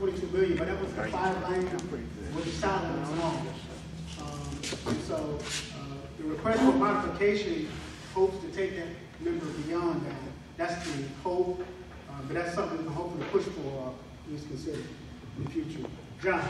42 billion, but that was the five lane with the silence. Um, so, uh, the request for modification hopes to take that number beyond that. That's the hope, uh, but that's something we can to push for, uh, please consider in the future. John?